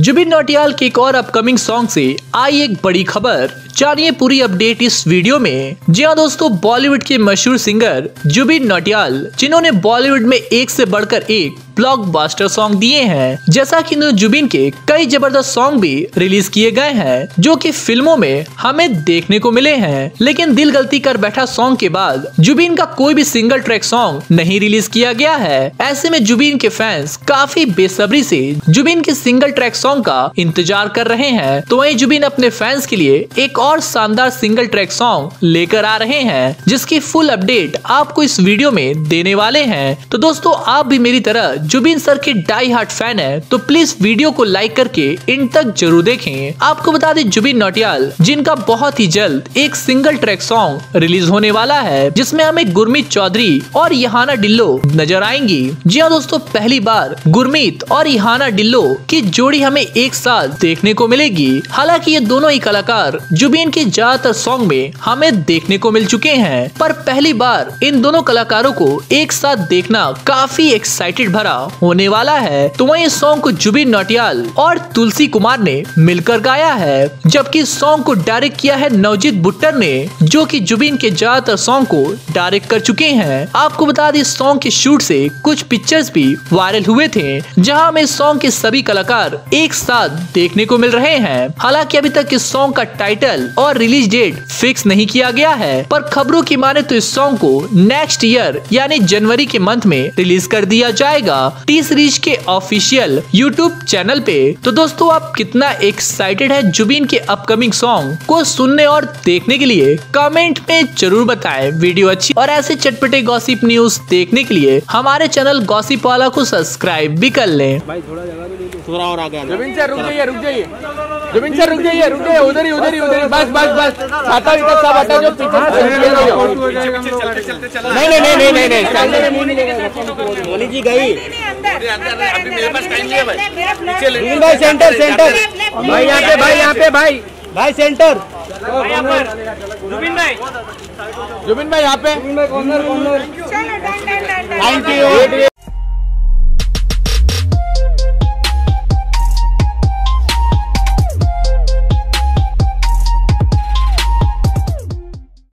जुबिन नोटियाल के एक और अपकमिंग सॉन्ग से आई एक बड़ी खबर। जानिए पूरी अपडेट इस वीडियो में। जी हाँ दोस्तों बॉलीवुड के मशहूर सिंगर जुबिन नोटियाल, जिन्होंने बॉलीवुड में एक से बढ़कर एक ब्लॉकबस्टर सॉन्ग दिए हैं, जैसा कि जुबिन के कई ज़बरदस्त सॉन्ग भी रिलीज़ किए गए हैं, जो कि फ़िल्मों में हमें देखने को मिले हैं। लेकिन दिल गलती कर बैठा सॉन्ग के बाद जुबिन का कोई भी सिंगल ट्रैक सॉन्ग नहीं रिलीज़ किया गया है। ऐसे में जुबिन के फैंस काफ़ी बेसब्री से जुबिन के सिंगल ट्रैक सॉन्ग का इंतज़ार कर रहे हैं। तो वही जुबिन अपने फैंस के लिए एक और शानदार सिंगल ट्रैक सॉन्ग लेकर आ रहे हैं, जिसकी फुल अपडेट आपको इस वीडियो में देने वाले हैं। तो दोस्तों, आप भी मेरी तरह जुबिन सर के डाई हार्ट फ़ैन है तो प्लीज़ वीडियो को लाइक करके इन तक ज़रूर देखें। आपको बता दें जुबिन नौटियाल, जिनका बहुत ही जल्द एक सिंगल ट्रैक सॉन्ग रिलीज़ होने वाला है, जिसमें हमें गुरमीत चौधरी और यहाना डिल्लो नज़र आएँगी। जी हाँ दोस्तों, पहली बार गुरमीत और यहाना डिल्लो की जोड़ी हमें एक साथ देखने को मिलेगी। हालाँकि ये दोनों ही कलाकार जुबिन के ज़्यादातर सॉन्ग में हमें देखने को मिल चुके हैं, पर पहली बार इन दोनों कलाकारों को एक साथ देखना काफ़ी एक्साइटेड भरा होने वाला है तो वही सॉन्ग को जुबिन नौटियाल और तुलसी कुमार ने मिलकर गाया है, जबकि सॉन्ग को डायरेक्ट किया है नवजीत बुट्टर ने, जो कि जुबिन के ज़्यादातर सॉन्ग को डायरेक्ट कर चुके हैं। आपको बता दें सॉन्ग के शूट से कुछ पिक्चर्स भी वायरल हुए थे, जहाँ हमें सॉन्ग के सभी कलाकार एक साथ देखने को मिल रहे हैं। हालाँकि अभी तक इस सॉन्ग का टाइटल और रिलीज़ डेट फिक्स नहीं किया गया है, पर खबरों की माने तो इस सॉन्ग को नेक्स्ट ईयर यानी जनवरी के मंथ में रिलीज़ कर दिया जाएगा। टी सीरीज़ के ऑफिशियल यूट्यूब चैनल पे तो दोस्तों आप कितना एक्साइटेड है जुबिन के अपकमिंग सॉन्ग को सुनने और देखने के लिए कमेंट में ज़रूर बताएँ वीडियो अच्छी और ऐसे चटपटे गॉसिप न्यूज़ देखने के लिए हमारे चैनल गॉसिप वाला को सब्सक्राइब भी कर लें थोड़ा और आगे आ जाओ। ज़मीन सर रुक जाइए रुक जाइए ज़मीन सर रुक जाइए रुक जाइए उधर ही उधर ही उधर ही बस बस बस छाता इधर सब हटा जो पीछे नहीं नहीं नहीं नहीं नहीं नहीं चलने में मुँह नहीं लगेगा मोनी जी गई। अभी मेरे पास टाइम नहीं है भाई। सेंटर सेंटर भाई यहाँ पे भाई यहाँ पे भाई। भाई सेंटर जुबिन भाई। जुबिन भाई यहाँ पे। Thank you